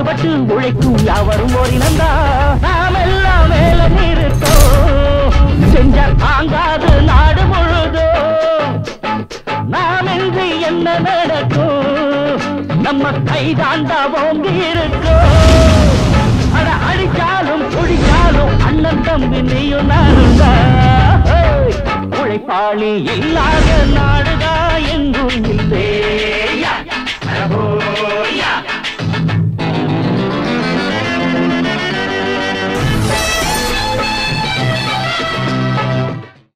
பாடுபட்டு உழைக்கும் யாவரும் ஓரினந்தா. நாம் எல்லாம் மேல நிறுத்தோ செஞ்சால் தாங்காது நாடு முழுதோ. நாம் இன்றி என்ன நடக்கும்? நம்ம கைதாண்டா ஓங்கி இருக்கோ அட அடிச்சாலும் குடிச்சாலும் அண்ணன் தம்பி நீயும் நாடுதா உழைப்பாளி இல்லாத நாடுதா எங்கும் இல்லை.